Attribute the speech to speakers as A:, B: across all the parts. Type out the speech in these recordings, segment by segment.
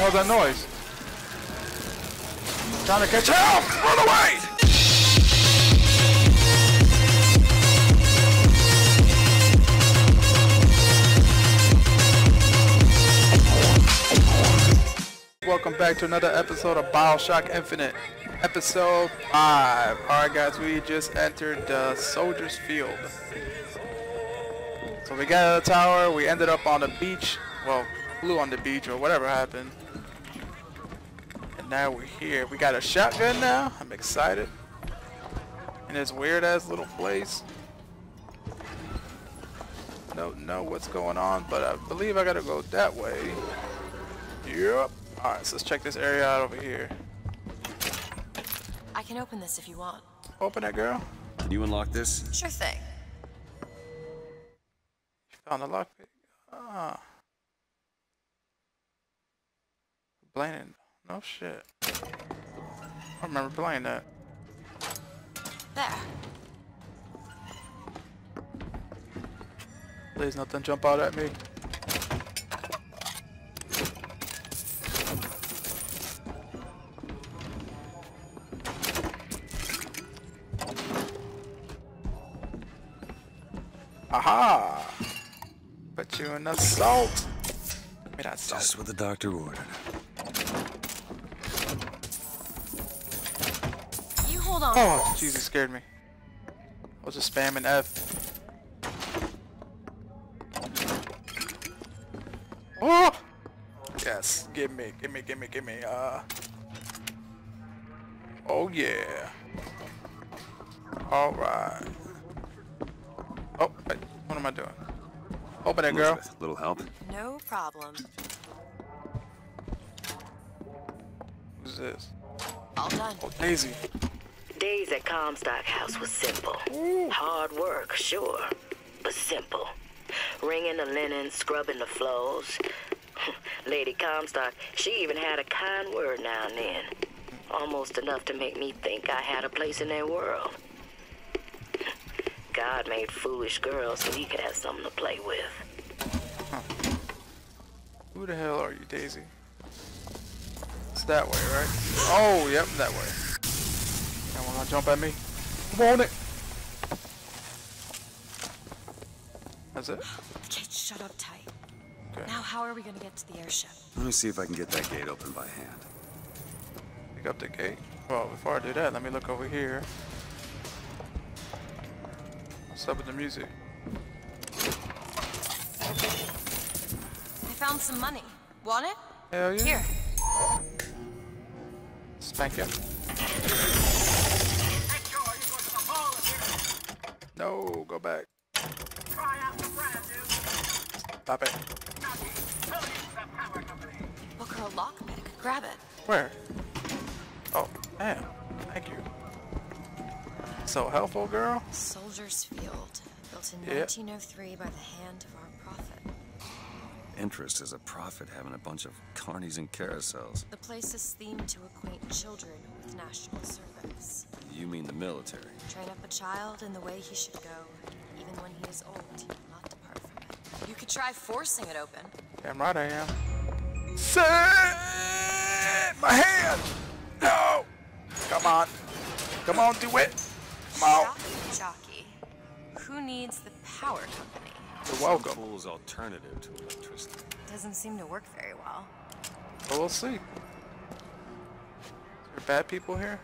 A: hell's that noise? Trying to catch help! Run away! Welcome back to another episode of Bioshock Infinite. Episode 5. Alright guys, we just entered the Soldier's Field. So we got out of the tower, we ended up on the beach. Well, flew on the beach or whatever happened. And now we're here. We got a shotgun now. I'm excited. In this weird ass little place. Don't know what's going on, but I believe I gotta go that way. Yep. Alright, so let's check this area out over here.
B: I can open this if you want.
A: Open it, girl.
C: Can you unlock this?
B: Sure thing.
A: Found the lockpick. Ah. Blandon. No shit. I remember playing that.
B: There.
A: Please nothing jump out at me. Aha! Put you in the salt. Give me that salt.
C: Just what the doctor ordered.
B: You hold on.
A: Oh, Jesus, scared me. I was just spamming F. Oh! Yes, give me, give me, give me, give me, uh... Oh, yeah. Alright. Oh, wait, what am I doing? Open it, girl.
C: Elizabeth, little help?
B: No problem.
A: Who's this?
B: All done.
A: Oh, Daisy.
D: Days at Comstock House was simple. Hard work, sure, but simple. Wringing the linen, scrubbing the floors. Lady Comstock, she even had a kind word now and then. Almost enough to make me think I had a place in their world. God made foolish girls so he could have something to play with.
A: Who the hell are you, Daisy? It's that way, right? Oh, yep, that way. You wanna jump at me? Come on it! That's it?
B: The gate's shut up tight.
A: Okay.
B: Now how are we gonna get to the airship?
C: Let me see if I can get that gate open by hand.
A: Pick up the gate. Well, before I do that, let me look over here. What's up with the music?
B: I found some money. Want it?
A: Hell yeah.
B: Here.
A: Spank ya. Go back. Stop it.
B: Look her a lockpick. Grab it.
A: Where? Oh, damn. Thank you. So helpful, girl.
B: Soldier's Field. Built in
A: Yeah.
B: 1903 by the hand of our prophet.
C: Interest is a prophet having a bunch of carnies and carousels.
B: The place is themed to acquaint children with national service.
C: You mean the military?
B: Train up a child in the way he should go, even when he is old, he will not depart from it. You could try forcing it open.
A: Damn right I am. Set my hand. No. Come on. Come on, do it. Come on.
B: Shock jockey. Who needs the power company?
A: You're welcome.
C: Fool's alternative to electricity.
B: Doesn't seem to work very well.
A: But we'll see. Is there bad people here?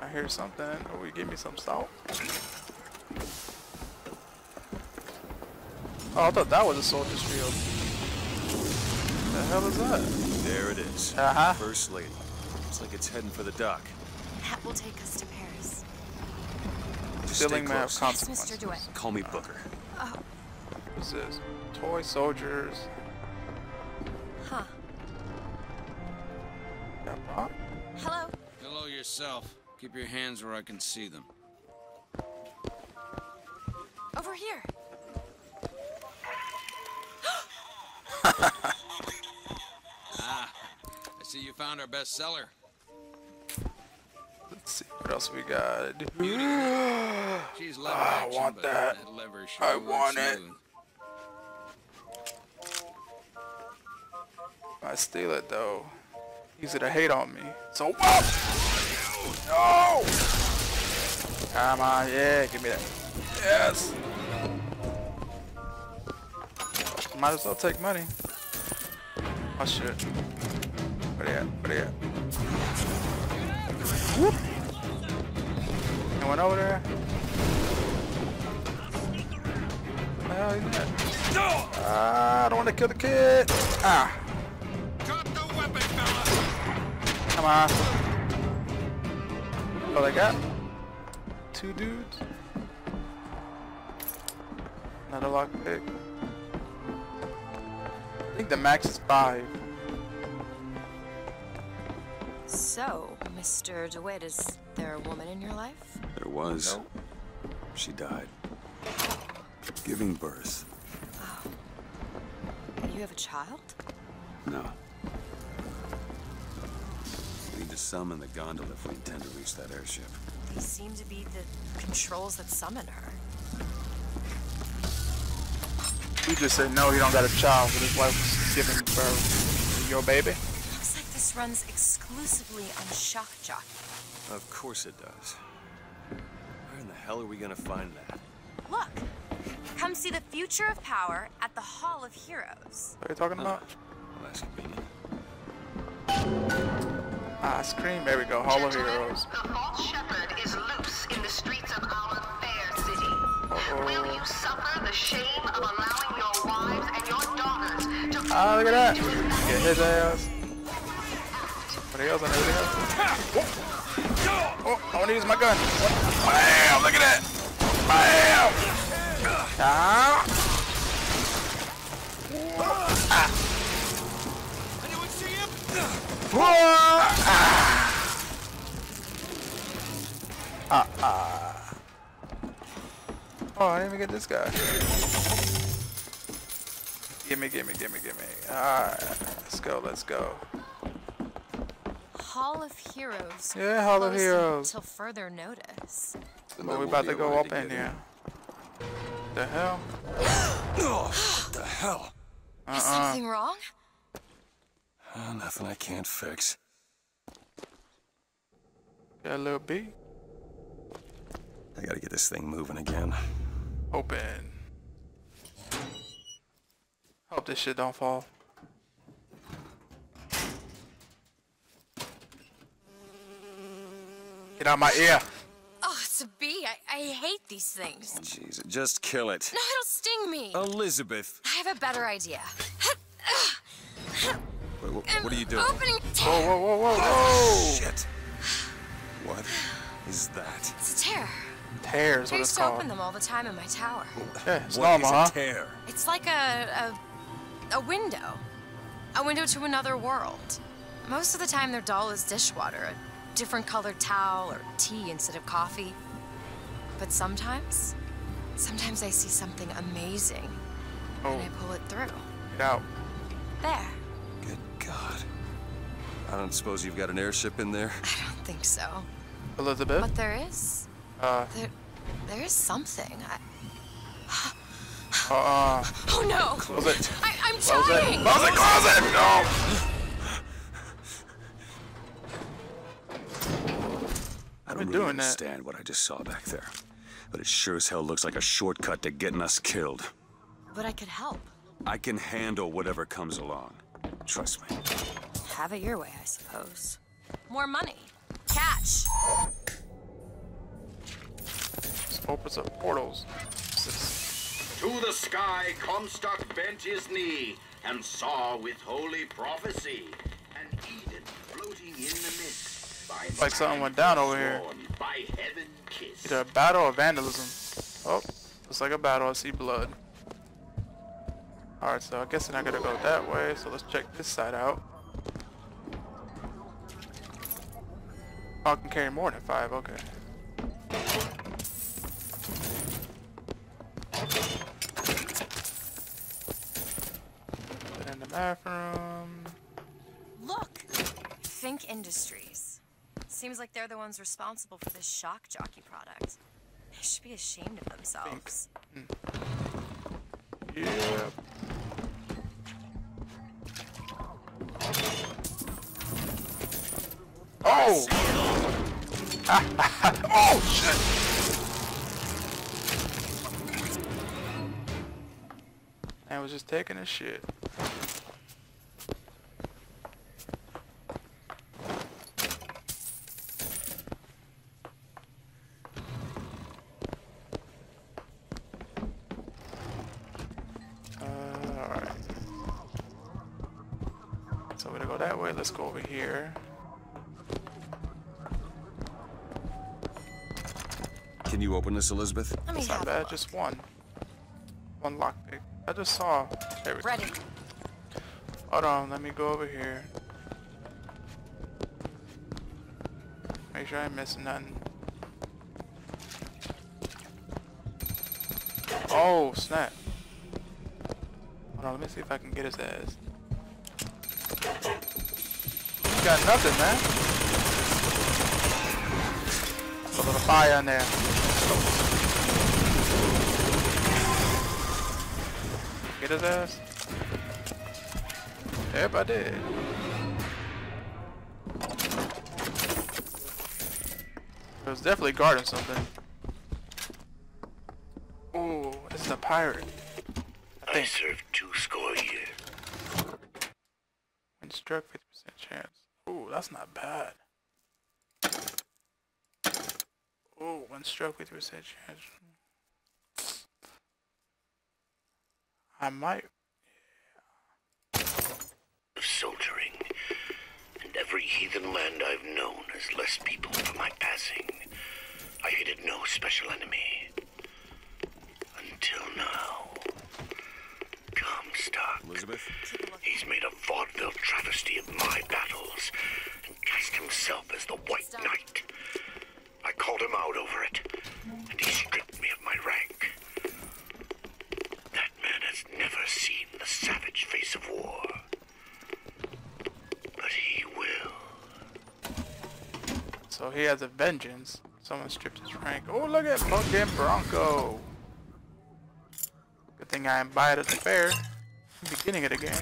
A: I hear something. Oh, you give me some salt. Oh, I thought that was a soldier's field. The hell is that?
C: There it is.
A: Uh-huh.
C: First lady. Looks like it's heading for the dock.
B: That will take us to Paris.
C: Just
A: Stealing
C: stay
A: may have
C: close.
A: Consequences.
B: Mr. DeWitt.
C: Call me Booker.
B: Oh,
A: What's this? Toy soldiers.
E: Yourself. Keep your hands where I can see them.
B: Over here.
E: Ah, I see you found our bestseller.
A: Let's see what else we got.
E: She's lever
A: I
E: action,
A: want
E: but
A: that.
E: lever sure
A: I
E: works
A: want it. I steal it though, he's gonna hate on me. So whoa! No! Come on, yeah, give me that. Yes. Might as well take money. Oh shit. Where they at? Where they at? Whoop. Anyone over there? Where the hell is that? Ah, I don't want to kill the kid. Ah,
E: Drop the weapon, fella!
A: come on. Oh, I got two dudes. Another lockpick. I think the max is five.
B: So, Mr. DeWitt, is there a woman in your life?
C: There was.
A: Nope.
C: She died. Giving birth. Oh.
B: And you have a child?
C: No. We need to summon the gondola if we intend to reach that airship.
B: These seem to be the controls that summon her.
A: He just said no, he don't got a child, but his wife was giving birth to your baby.
B: Looks like this runs exclusively on shock jockey.
C: Of course it does. Where in the hell are we gonna find that?
B: Look! Come see the future of power at the Hall of Heroes.
A: What are you talking about?
C: Well, that's convenient.
A: Ah, scream. There we go. Hall of Heroes.
F: The false shepherd is loose in the streets of our fair city. Will you suffer the shame of allowing your wives and your daughters to
A: Ah, look at that. Get his ass. What else? Anything else? Oh, I want to use my gun. Bam! Look at that. Bam! Ah.
E: Anyone see him?
A: Whoa! Ah. Ah. Oh, I didn't even get this guy. Gimme, gimme, gimme, gimme. Alright, let's go, let's go.
B: Hall of Heroes.
A: Yeah, Hall of Heroes.
B: Until further notice.
A: But
C: Might
A: we
C: won't
A: about to go up
C: get
A: in
C: in.
A: here. The hell?
C: Oh, what the hell?
B: Is
A: Uh-uh.
B: something wrong?
C: Uh, nothing I can't fix.
A: Got a little B.
C: I gotta get this thing moving again.
A: Open. Hope this shit don't fall. Get out of my ear.
B: Oh, it's a bee. I, I hate these things.
C: Jeez, just kill it.
B: No, it'll sting me.
C: Elizabeth!
B: I have a better idea.
C: Wait, wh- what are you doing?
B: Opening.
A: Whoa, whoa, whoa, whoa, whoa!
C: Shit! What is that?
B: It's a tear.
A: Tears,
B: I
A: what
B: used
A: it's
B: to open
A: called.
B: them all the time in my tower.
A: Yeah, it's
C: What
A: normal,
C: is
A: huh?
C: a tear?
B: It's like a, a a window, a window to another world. Most of the time, they're dull as dishwater, a different colored towel or tea instead of coffee. But sometimes, sometimes I see something amazing,
A: Oh,
B: and I pull it through.
A: get out.
B: There.
C: Good God. I don't suppose you've got an airship in there?
B: I don't think so,
A: Elizabeth?
B: but there is.
A: Uh,
B: There, there is something. I,
A: uh-uh.
B: oh no!
A: Close it.
B: I, I'm
A: Close it.
B: trying.
A: Close it, close it! No!
C: I don't
A: been
C: really
A: doing that.
C: understand what I just saw back there. But it sure as hell looks like a shortcut to getting us killed.
B: But I could help.
C: I can handle whatever comes along. Trust me.
B: Have it your way, I suppose. More money. Catch.
A: This opens up portals. This
G: To the sky Comstock bent his knee and saw with holy prophecy an Eden floating in the mist. By
A: Like something went down over here.
G: sworn, By heaven.
A: Either a battle or vandalism. Oh, looks like a battle. I see blood. Alright, so I guess I'm not gonna go that way, so let's check this side out. Oh, I can carry more than five, okay. Put in the bathroom.
B: Look. Fink Industries. Seems like they're the ones responsible for this shock jockey product. They should be ashamed of themselves. Hmm.
A: Yeah. Oh! oh shit! I was just taking a shit. Uh. So we're gonna go that way. Let's go over here.
C: You open this, Elizabeth?
B: Let me
A: It's not bad, just one. One lockpick. I just saw everything.
B: Ready.
A: Hold on, let me go over here. Make sure I ain't missing nothing. Oh, snap. Hold on, let me see if I can get his ass. He got nothing, man. A little fire in there. Get his ass. Yep, I did. It was definitely guarding something. Ooh, this is a pirate. I
D: I
A: think.
D: served two score years.
A: When struck, 50% chance. Ooh, that's not bad. Ooh, when struck, 50% chance. I might.
D: of soldiering, and every heathen land I've known has less people for my passing. I hated no special enemy. Until now. Comstock.
C: Elizabeth?
D: He's made a vaudeville travesty of my battles and cast himself as the White
B: Stop.
D: Knight. I called him out over it, and he stripped me of my rank. That man has never seen the savage face of war. But he will.
A: So he has a vengeance. Someone stripped his rank. Oh, look at fucking Bronco. Good thing I at the fair. Beginning of the game.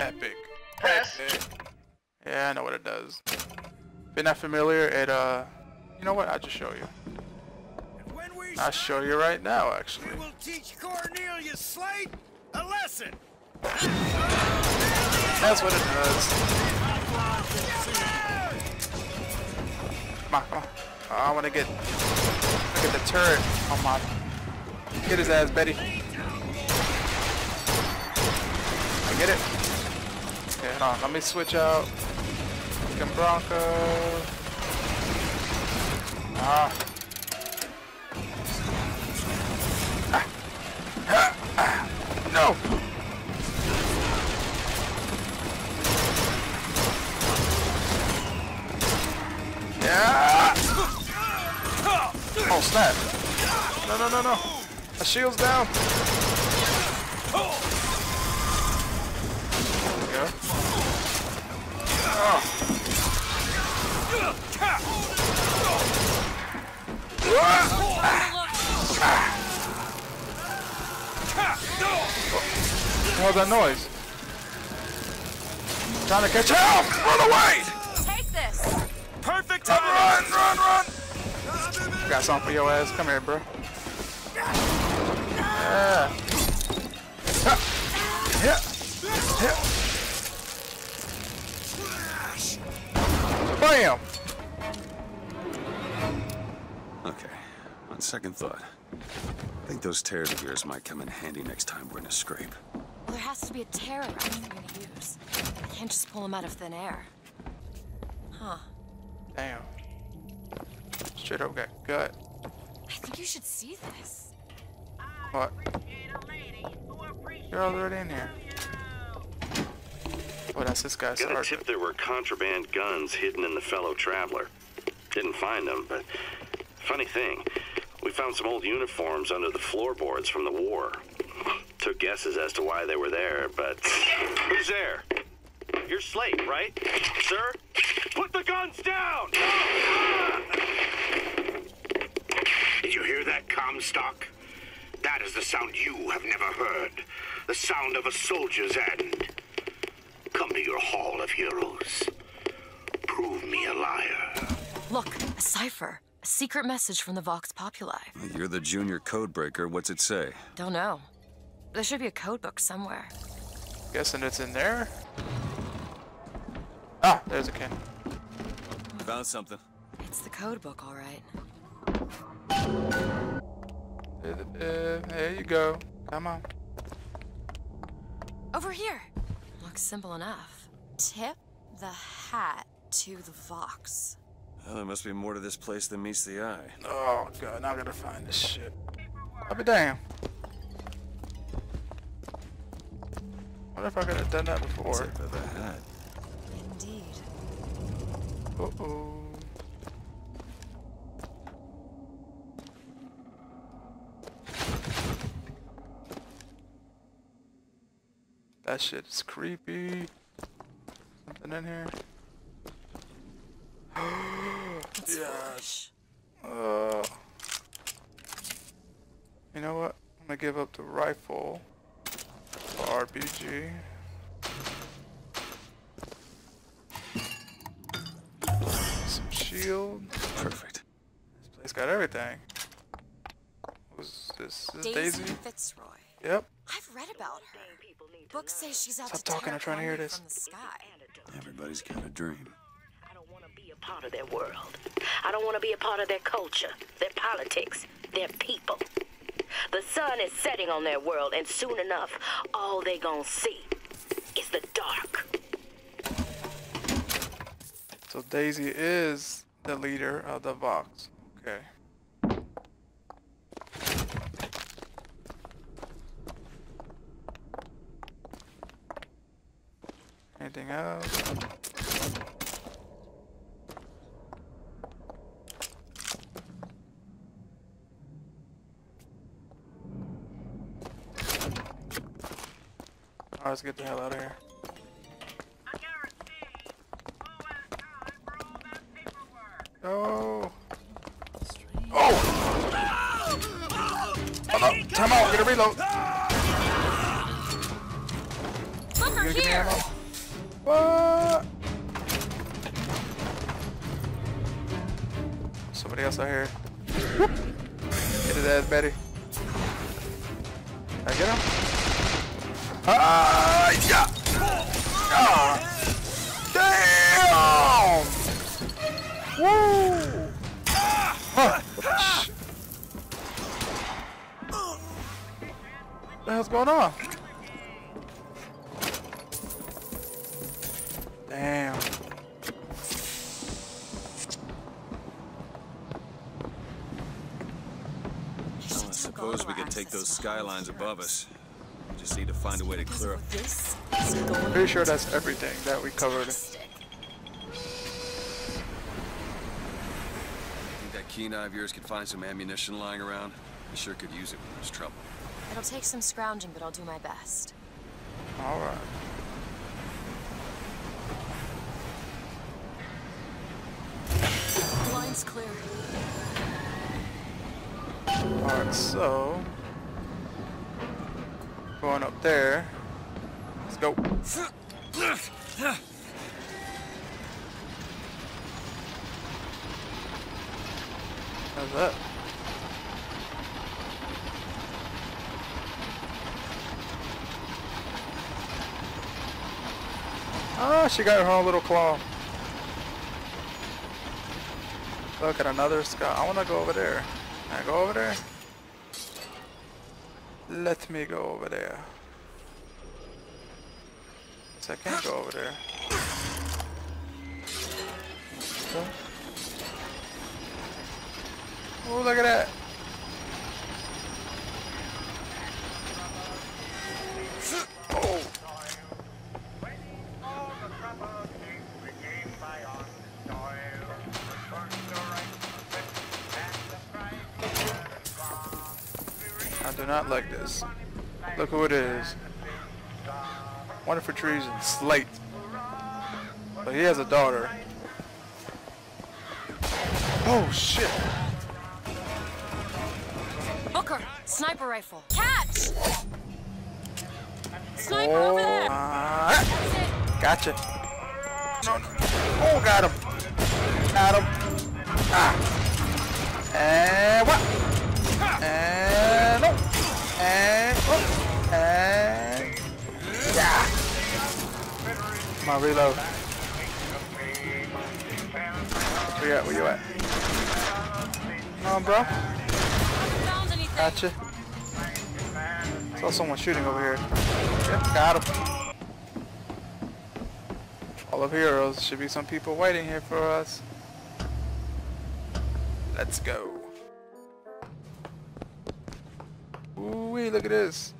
A: Epic. Epic. Yeah, I know what it does. If you're not familiar, it uh, you know what? I'll just show you. I'll show you right now, actually.
E: we will teach Cornelius Slate a lesson.
A: That's what it does. Come on, come on. Oh, I want to get, look at the turret on my. Get his ass, Betty. I get it. Okay, hold on. Let me switch out. Fucking Bronco. Ah. Ah. Ah. Ah. No. Yeah. Oh snap! No no no no! My shield's down. What was that noise? Trying to catch up! Run away!
B: Take this.
E: Perfect
A: Run,
E: time.
A: run, run, run! Got something for your ass. Come here, bro. Yeah. Yeah. Yeah. Bam!
C: Second thought, I think those tears of yours might come in handy next time we're in a scrape.
B: Well, there has to be a tear around for me to use. I can't just pull them out of thin air. Huh.
A: Damn. Straight up got gut.
B: I think you should see this.
A: What? You're already in here. Oh, that's this guy's
H: Got a
A: sergeant.
H: tip there were contraband guns hidden in the fellow traveler. Didn't find them, but funny thing, found some old uniforms under the floorboards from the war. Took guesses as to why they were there, but who's there? You're Slate, right, sir? Put the guns down!
G: Did you hear that, Comstock? That is the sound you have never heard. The sound of a soldier's end. Come to your Hall of Heroes. Prove me a liar.
B: Look, a cipher. A secret message from the Vox Populi.
C: You're the junior code breaker. What's it say?
B: Don't know. There should be a code book somewhere.
A: Guessing it's in there. Ah, there's a can.
C: Found something.
B: It's the code book, all right.
A: Uh, uh, there you go. Come on.
B: Over here. Looks simple enough. Tip the hat to the Vox.
C: Well, there must be more to this place than meets the eye.
A: Oh god, now I gotta find this shit. I'll be damn. What if I could have done that before?
C: Tip of the hat.
B: Indeed.
A: Uh oh. That shit is creepy. Something in here.
B: It's
A: Yes. Uh, you know what? I'm gonna give up the rifle for RPG. Some shield.
C: Perfect.
A: This place got everything. Was this, this is
B: Daisy,
A: Daisy?
B: Fitzroy.
A: Yep.
B: I've read about her. Books say she's out
A: Stop
B: to
A: talking, I'm trying to hear this.
B: the sky.
C: Everybody's got a dream.
D: I don't want to be a part of their world. I don't want to be a part of their culture, their politics, their people. The sun is setting on their world, and soon enough, all they gonna see is the dark.
A: So Daisy is the leader of the Vox. Okay. Anything else? Alright, let's get the hell out of here. Oh. Oh! Hold up. Time out. Get a reload.
B: Look
A: You
B: her
A: gonna give me
B: here!
A: What? Somebody else out here. Get his ass, Betty. Yeah! Ah! Damn! Woo! What the hell's going on? Damn.
C: I suppose we could take those skylines above us. We just need to find a way to clear up.
B: This is going
A: Pretty sure that's everything that we covered.
B: fantastic.
C: Think that keen eye of yours could find some ammunition lying around? We sure could use it when there's trouble.
B: It'll take some scrounging, but I'll do my best.
A: Alright.
B: Line's clear.
A: Alright, so. Going up there. Let's go. How's that? Ah, she got her own little claw. Look at another sky. I want to go over there. Can I go over there? Let me go over there. So I can't go over there. Oh, look at that. Oh. Do not like this. Look who it is. Wonderful Trees and Slate. But he has a daughter. Oh shit.
B: Booker, sniper rifle. Catch! Sniper
A: Oh,
B: over there!
A: uh, gotcha. No, no. Oh, got him. Got him. Ah. And what? My reload. Where you at? Where you at? Come on, bro. Gotcha. Saw someone shooting over here. Yep, got him. All of heroes. Should be some people waiting here for us. Let's go. Ooh look at this.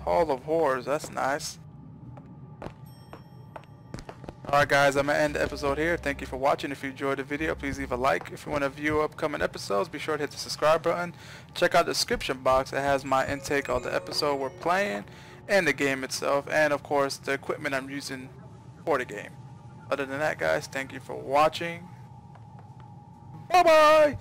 A: Hall of Horrors, that's nice. Alright guys, I'm going to end the episode here. Thank you for watching. If you enjoyed the video, please leave a like. If you want to view upcoming episodes, be sure to hit the subscribe button. Check out the description box. It has my intake of the episode we're playing and the game itself. And of course, the equipment I'm using for the game. Other than that guys, thank you for watching. Bye bye!